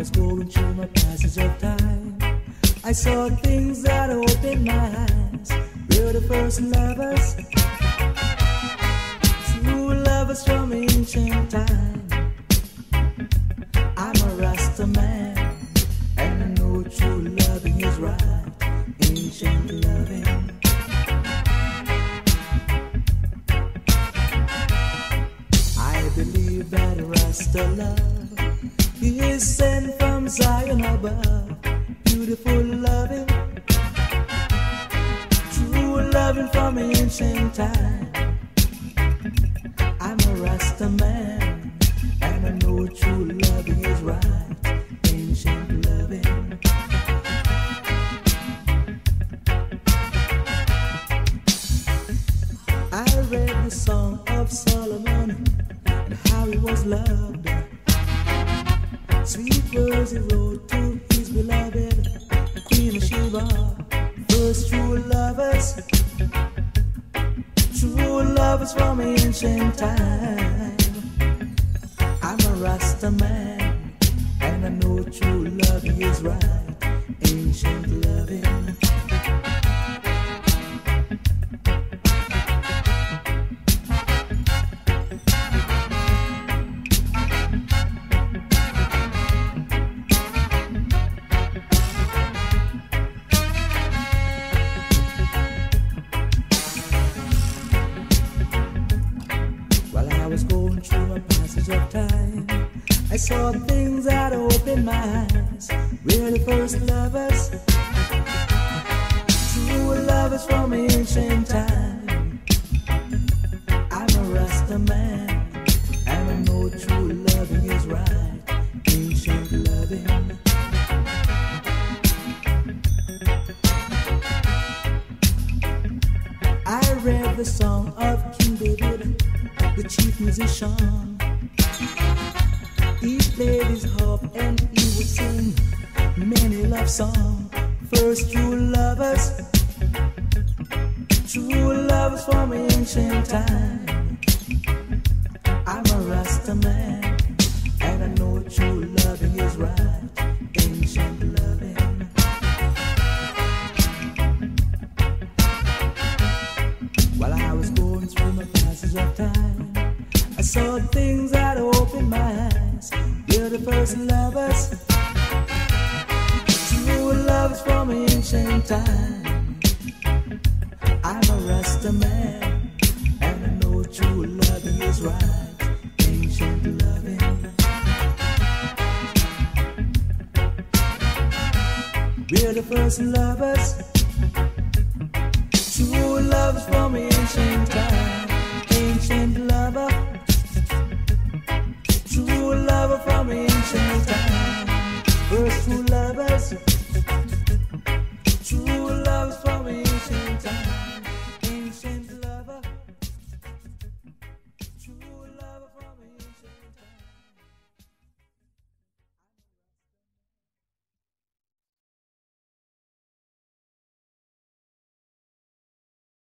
Was going through my passage of time, I saw things that opened my eyes. We're the first lovers, true lovers from ancient time. I'm a Rasta man, and I know true loving is right. Ancient loving. I believe that Rasta love is sent from Zion above. Beautiful loving, true loving from ancient time. I'm a Rasta man, lovers from ancient time. I'm a Rasta man, and I know true loving is right. Was going through my passage of time, I saw things that opened my eyes. We're the first lovers, true lovers from ancient time. I'm a Rasta man, and I know true loving is right. Ancient loving. I read the song of chief musician. He played his harp and he would sing many love songs. First true lovers, true lovers from ancient time. I'm a Rasta man, and I know true loving is right. Ancient loving. While I was going through my passage of time, saw things that opened my eyes. You're the first lovers, true lovers from ancient time. I'm a Rasta man, and I know true loving is right. Ancient loving. We're the first lovers. True love's from ancient time. su